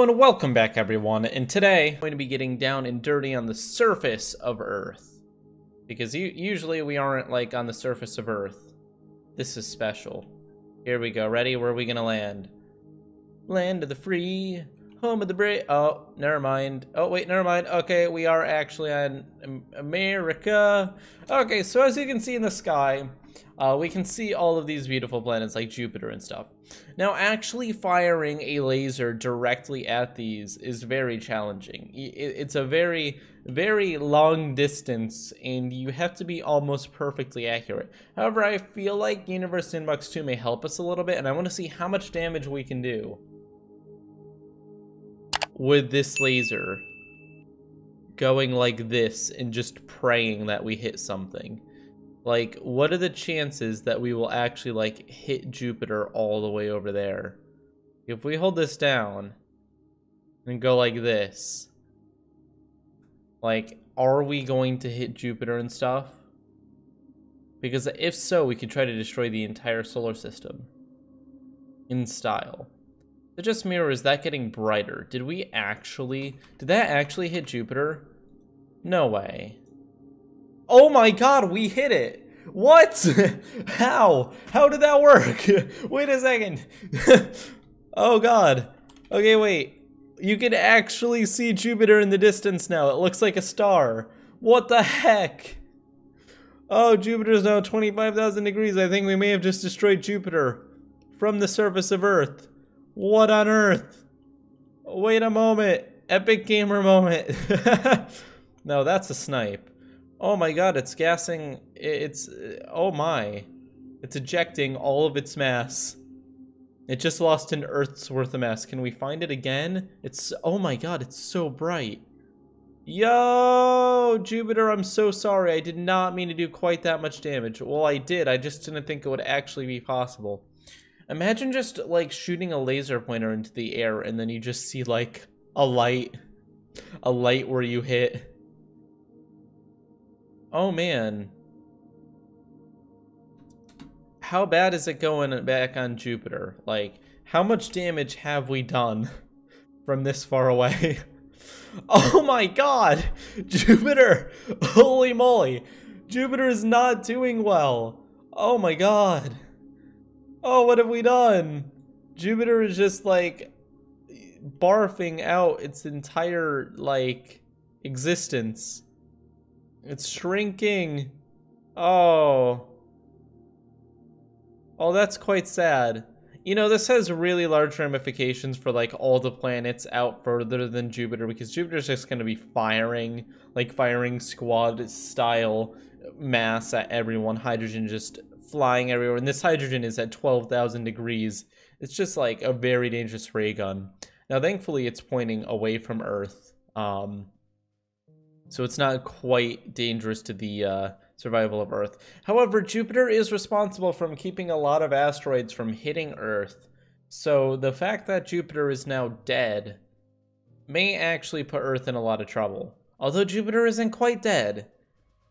And welcome back everyone, and today I'm going to be getting down and dirty on the surface of Earth. Because usually we aren't like on the surface of Earth. This is special. Here we go, ready? Where are we gonna land? Land of the free, home of the brave. Oh, never mind. Oh, wait, never mind. Okay, we are actually on America. Okay, so as you can see in the sky, uh, we can see all of these beautiful planets like Jupiter and stuff. Now, actually firing a laser directly at these is very challenging. It's a very, very long distance, and you have to be almost perfectly accurate. However, I feel like Universe Sandbox 2 may help us a little bit, and I want to see how much damage we can do with this laser going like this and just praying that we hit something. Like, what are the chances that we will actually, like, hit Jupiter all the way over there? If we hold this down and go like this, like, are we going to hit Jupiter and stuff? Because if so, we could try to destroy the entire solar system in style. The just mirror, is that getting brighter? Did we actually, did that actually hit Jupiter? No way. Oh my god, we hit it! What? How? How did that work? wait a second. oh god. Okay, wait. You can actually see Jupiter in the distance now. It looks like a star. What the heck? Oh, Jupiter's now 25,000 degrees. I think we may have just destroyed Jupiter from the surface of Earth. What on earth? Wait a moment. Epic gamer moment. no, that's a snipe. Oh my god, it's gassing. It's. Uh, oh my. It's ejecting all of its mass. It just lost an Earth's worth of mass. Can we find it again? It's. Oh my god, it's so bright. Yo, Jupiter, I'm so sorry. I did not mean to do quite that much damage. Well, I did. I just didn't think it would actually be possible. Imagine just, like, shooting a laser pointer into the air and then you just see, like, a light. A light where you hit. Oh man. How bad is it going back on Jupiter? Like, how much damage have we done from this far away? oh my god! Jupiter! Holy moly! Jupiter is not doing well! Oh my god! Oh, what have we done? Jupiter is just like barfing out its entire like existence. It's shrinking. Oh. Oh, that's quite sad. You know, this has really large ramifications for like all the planets out further than Jupiter because Jupiter's just going to be firing, like firing squad style mass at everyone. Hydrogen just flying everywhere. And this hydrogen is at 12,000 degrees. It's just like a very dangerous ray gun. Now, thankfully, it's pointing away from Earth. Um, so it's not quite dangerous to the uh, survival of Earth. However, Jupiter is responsible from keeping a lot of asteroids from hitting Earth. So the fact that Jupiter is now dead may actually put Earth in a lot of trouble. Although Jupiter isn't quite dead.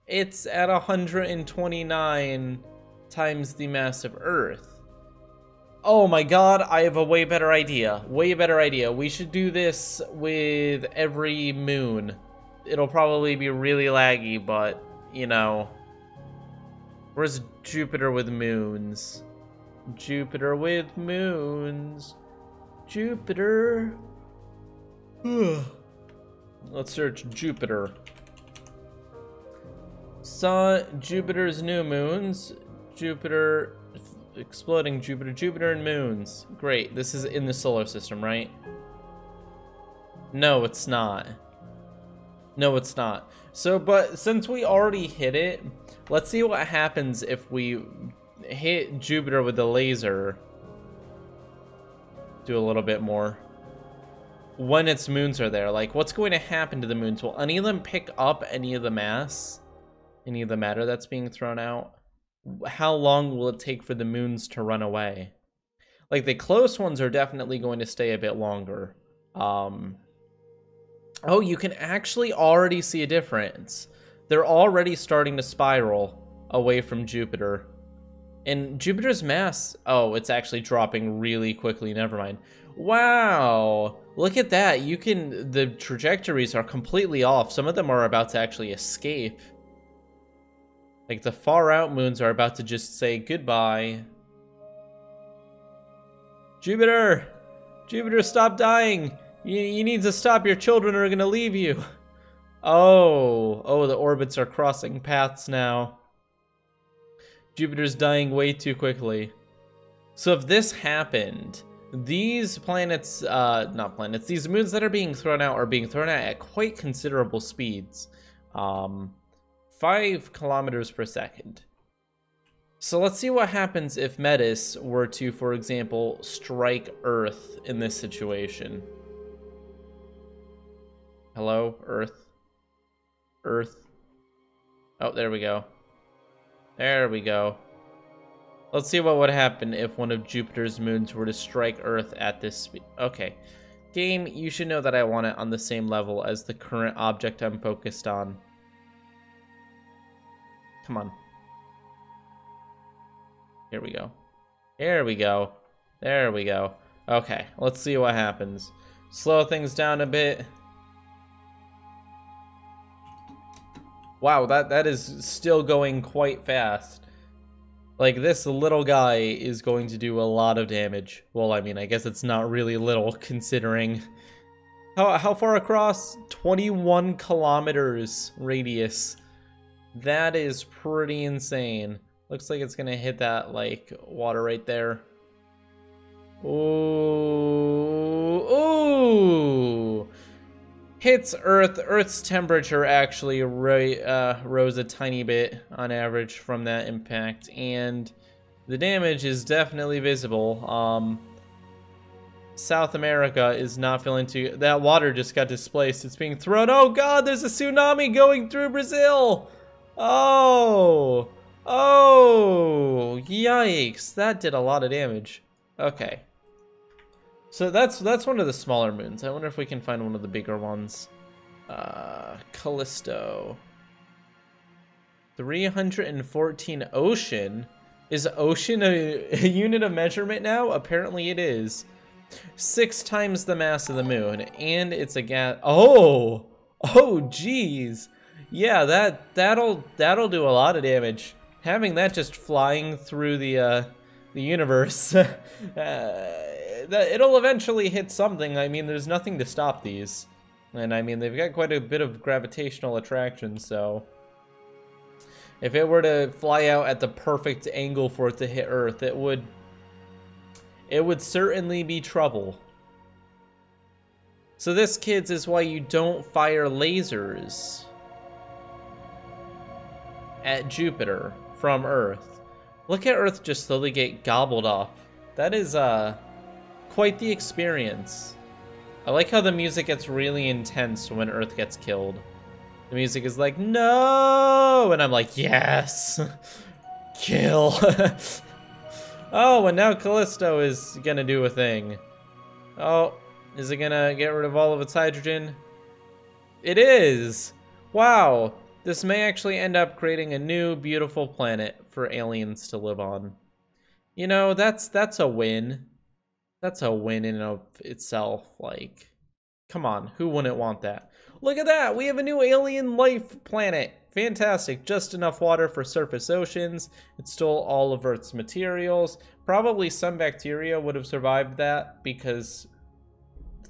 It's at 129 times the mass of Earth. Oh my god, I have a way better idea. Way better idea. We should do this with every moon it'll probably be really laggy, but, you know. Where's Jupiter with moons? Jupiter with moons. Jupiter. Let's search Jupiter. Sun, Jupiter's new moons. Jupiter, exploding Jupiter, Jupiter and moons. Great, this is in the solar system, right? No, it's not. No, it's not. So, but since we already hit it, let's see what happens if we hit Jupiter with the laser. Do a little bit more. When its moons are there, like what's going to happen to the moons? Will any of them pick up any of the mass? Any of the matter that's being thrown out? How long will it take for the moons to run away? Like the close ones are definitely going to stay a bit longer. Um, Oh, you can actually already see a difference. They're already starting to spiral away from Jupiter. And Jupiter's mass, oh, it's actually dropping really quickly. Never mind. Wow. Look at that. You can, the trajectories are completely off. Some of them are about to actually escape. Like the far out moons are about to just say goodbye. Jupiter! Jupiter, stop dying! You, you need to stop. Your children are going to leave you. Oh, oh, the orbits are crossing paths now. Jupiter's dying way too quickly. So if this happened, these planets, uh, not planets, these moons that are being thrown out are being thrown out at quite considerable speeds. Um, five kilometers per second. So let's see what happens if Metis were to, for example, strike Earth in this situation. Hello, Earth. Earth. Oh, there we go. There we go. Let's see what would happen if one of Jupiter's moons were to strike Earth at this speed. Okay. Game, you should know that I want it on the same level as the current object I'm focused on. Come on. Here we go. Here we go. There we go. Okay, let's see what happens. Slow things down a bit. Wow, that, that is still going quite fast. Like, this little guy is going to do a lot of damage. Well, I mean, I guess it's not really little, considering... How, how far across? 21 kilometers radius. That is pretty insane. Looks like it's gonna hit that, like, water right there. Ooh, ooh! hits Earth, Earth's temperature actually uh, rose a tiny bit on average from that impact, and the damage is definitely visible. Um, South America is not feeling too... That water just got displaced. It's being thrown... Oh god, there's a tsunami going through Brazil! Oh! Oh! Yikes, that did a lot of damage. Okay. So that's that's one of the smaller moons. I wonder if we can find one of the bigger ones. Uh, Callisto. 314 ocean. Is ocean a, a, unit of measurement now? Apparently it is. Six times the mass of the moon, and it's a gas. Oh, oh, geez. Yeah, that that'll that'll do a lot of damage. Having that just flying through the uh, the universe. uh, it'll eventually hit something. I mean, there's nothing to stop these. And I mean, they've got quite a bit of gravitational attraction, so... If it were to fly out at the perfect angle for it to hit Earth, it would... It would certainly be trouble. So this, kids, is why you don't fire lasers at Jupiter from Earth. Look at Earth just slowly get gobbled up. That is, uh quite the experience. I like how the music gets really intense when Earth gets killed. The music is like, no! And I'm like, yes! Kill! oh, and now Callisto is gonna do a thing. Oh, is it gonna get rid of all of its hydrogen? It is! Wow, this may actually end up creating a new, beautiful planet for aliens to live on. You know, that's that's a win that's a win in of itself. Like, come on, who wouldn't want that? Look at that, we have a new alien life planet. Fantastic, just enough water for surface oceans. It stole all of Earth's materials. Probably some bacteria would have survived that because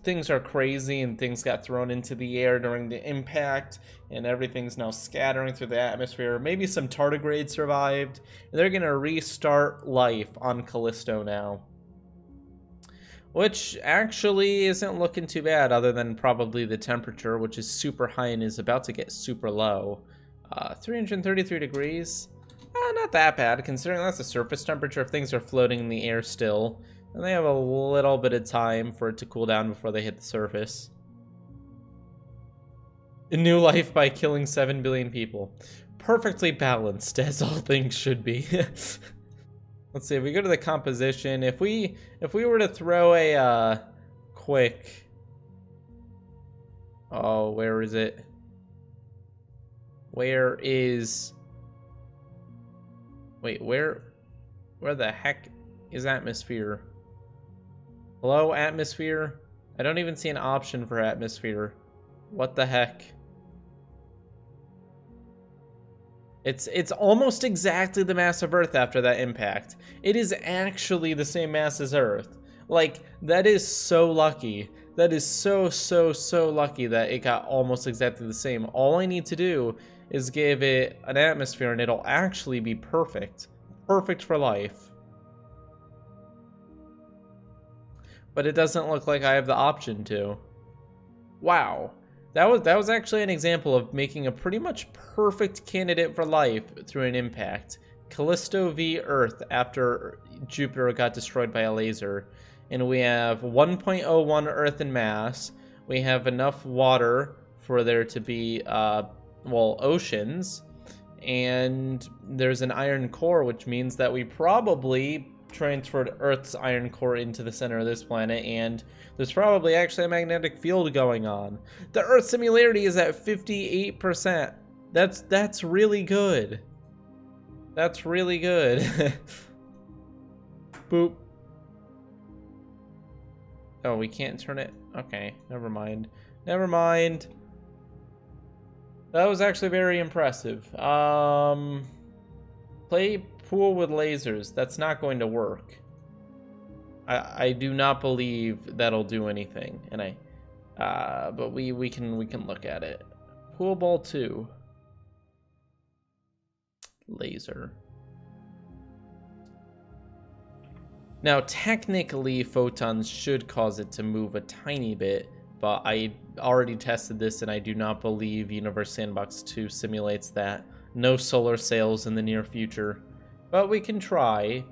things are crazy and things got thrown into the air during the impact and everything's now scattering through the atmosphere. Maybe some tardigrades survived. And they're going to restart life on Callisto now. Which actually isn't looking too bad other than probably the temperature, which is super high and is about to get super low. Uh, 333 degrees. Uh, not that bad, considering that's the surface temperature if things are floating in the air still. And they have a little bit of time for it to cool down before they hit the surface. A new life by killing 7 billion people. Perfectly balanced, as all things should be. Let's see, if we go to the composition, if we if we were to throw a uh, quick Oh, where is it? Where is Wait, where Where the heck is atmosphere? Hello, atmosphere? I don't even see an option for atmosphere. What the heck? It's it's almost exactly the mass of Earth after that impact. It is actually the same mass as Earth. Like, that is so lucky. That is so, so, so lucky that it got almost exactly the same. All I need to do is give it an atmosphere and it'll actually be perfect. Perfect for life. But it doesn't look like I have the option to. Wow. That was that was actually an example of making a pretty much perfect candidate for life through an impact. Callisto v Earth after Jupiter got destroyed by a laser. And we have 1.01 Earth in mass. We have enough water for there to be, uh, well, oceans. And there's an iron core, which means that we probably transferred Earth's iron core into the center of this planet, and there's probably actually a magnetic field going on. The Earth similarity is at 58%. That's that's really good. That's really good. Boop. Oh, we can't turn it? Okay, never mind. Never mind. That was actually very impressive. Um, play pool with lasers. That's not going to work. I, I do not believe that'll do anything, and I, uh, but we we can we can look at it. Pool ball two. Laser. Now, technically, photons should cause it to move a tiny bit, but I already tested this and I do not believe Universe Sandbox 2 simulates that. No solar sails in the near future. But we can try.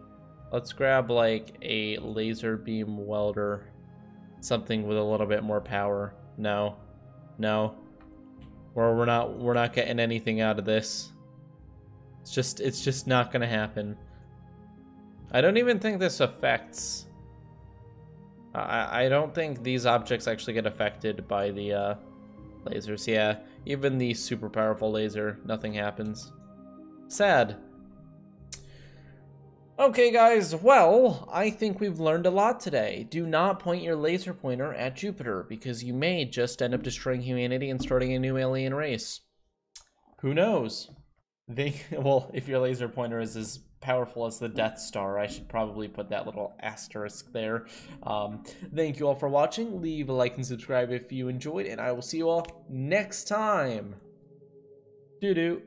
Let's grab like a laser beam welder. Something with a little bit more power. No. No. Or we're not we're not getting anything out of this. It's just it's just not gonna happen. I don't even think this affects... I, I don't think these objects actually get affected by the uh, lasers. Yeah, even the super powerful laser, nothing happens. Sad. Okay guys, well, I think we've learned a lot today. Do not point your laser pointer at Jupiter, because you may just end up destroying humanity and starting a new alien race. Who knows? They, well, if your laser pointer is as powerful as the Death Star. I should probably put that little asterisk there. Um, thank you all for watching. Leave a like and subscribe if you enjoyed, and I will see you all next time. Doo doo.